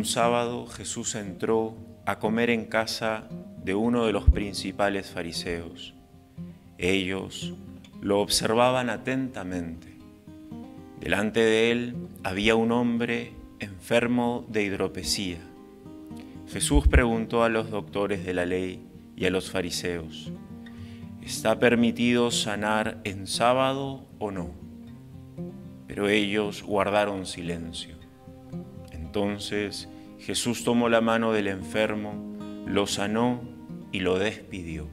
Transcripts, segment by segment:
Un sábado Jesús entró a comer en casa de uno de los principales fariseos. Ellos lo observaban atentamente. Delante de él había un hombre enfermo de hidropesía. Jesús preguntó a los doctores de la ley y a los fariseos, ¿está permitido sanar en sábado o no? Pero ellos guardaron silencio. Entonces Jesús tomó la mano del enfermo, lo sanó y lo despidió.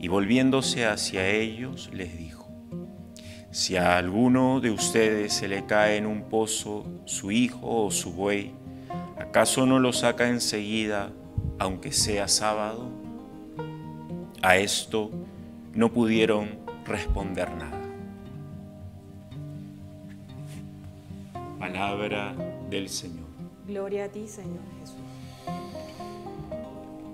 Y volviéndose hacia ellos les dijo, si a alguno de ustedes se le cae en un pozo su hijo o su buey, ¿acaso no lo saca enseguida, aunque sea sábado? A esto no pudieron responder nada. Palabra del Señor. Gloria a ti, Señor Jesús.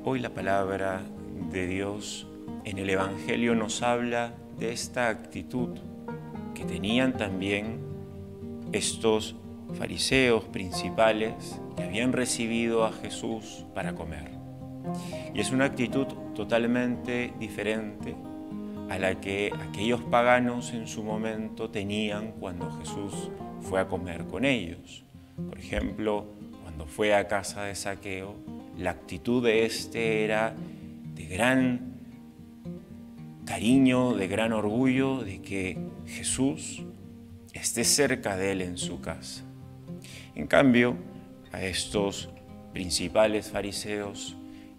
Hoy la palabra de Dios en el Evangelio nos habla de esta actitud que tenían también estos fariseos principales que habían recibido a Jesús para comer. Y es una actitud totalmente diferente a la que aquellos paganos en su momento tenían cuando Jesús fue a comer con ellos. Por ejemplo, cuando fue a casa de saqueo, la actitud de este era de gran cariño, de gran orgullo de que Jesús esté cerca de él en su casa. En cambio, a estos principales fariseos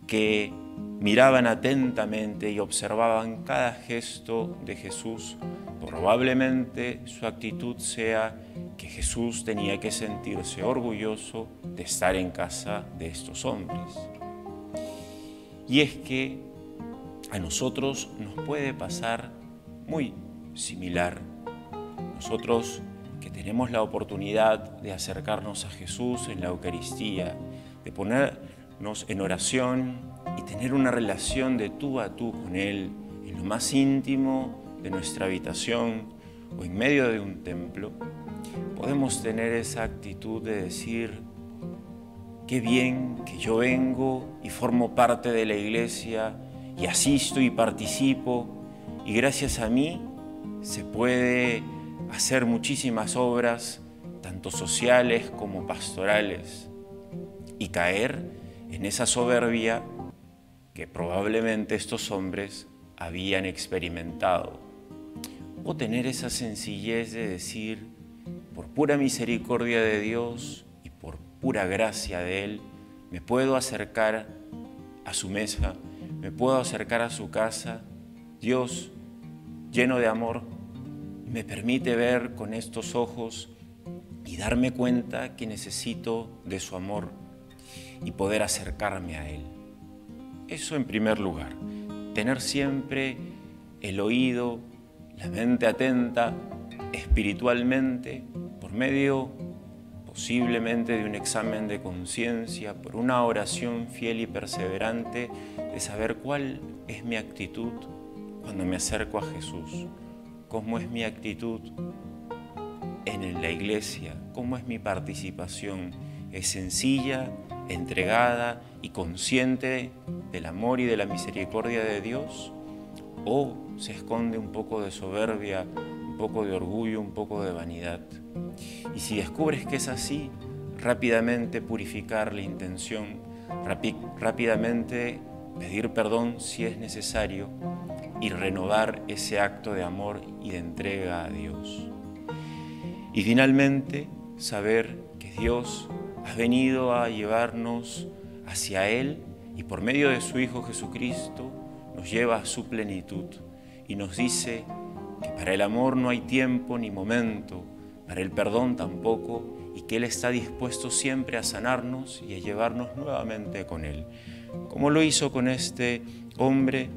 que miraban atentamente y observaban cada gesto de Jesús, probablemente su actitud sea que Jesús tenía que sentirse orgulloso de estar en casa de estos hombres. Y es que a nosotros nos puede pasar muy similar. Nosotros que tenemos la oportunidad de acercarnos a Jesús en la Eucaristía, de ponernos en oración y tener una relación de tú a tú con Él en lo más íntimo de nuestra habitación o en medio de un templo, podemos tener esa actitud de decir, qué bien que yo vengo y formo parte de la iglesia y asisto y participo y gracias a mí se puede hacer muchísimas obras, tanto sociales como pastorales, y caer en esa soberbia que probablemente estos hombres habían experimentado. O tener esa sencillez de decir, por pura misericordia de Dios y por pura gracia de Él, me puedo acercar a su mesa, me puedo acercar a su casa. Dios, lleno de amor, me permite ver con estos ojos y darme cuenta que necesito de su amor y poder acercarme a Él. Eso en primer lugar, tener siempre el oído, la mente atenta espiritualmente por medio posiblemente de un examen de conciencia, por una oración fiel y perseverante de saber cuál es mi actitud cuando me acerco a Jesús, cómo es mi actitud en la iglesia, cómo es mi participación, es sencilla, entregada y consciente del amor y de la misericordia de Dios, o se esconde un poco de soberbia, un poco de orgullo, un poco de vanidad. Y si descubres que es así, rápidamente purificar la intención, rápidamente pedir perdón si es necesario y renovar ese acto de amor y de entrega a Dios. Y finalmente, saber que Dios ha venido a llevarnos hacia Él y por medio de su Hijo Jesucristo nos lleva a su plenitud y nos dice para el amor no hay tiempo ni momento, para el perdón tampoco, y que Él está dispuesto siempre a sanarnos y a llevarnos nuevamente con Él, como lo hizo con este hombre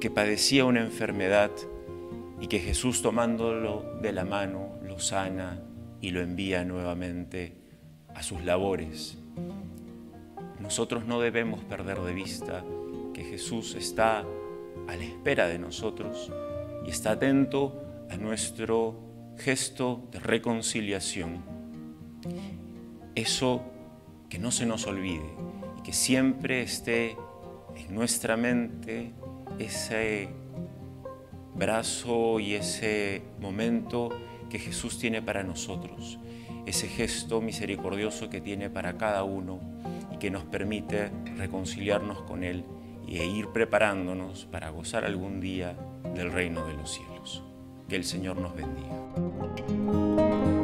que padecía una enfermedad y que Jesús tomándolo de la mano lo sana y lo envía nuevamente a sus labores. Nosotros no debemos perder de vista que Jesús está a la espera de nosotros y está atento a nuestro gesto de reconciliación. Eso que no se nos olvide y que siempre esté en nuestra mente ese brazo y ese momento que Jesús tiene para nosotros, ese gesto misericordioso que tiene para cada uno y que nos permite reconciliarnos con Él e ir preparándonos para gozar algún día del reino de los cielos. Que el Señor nos bendiga.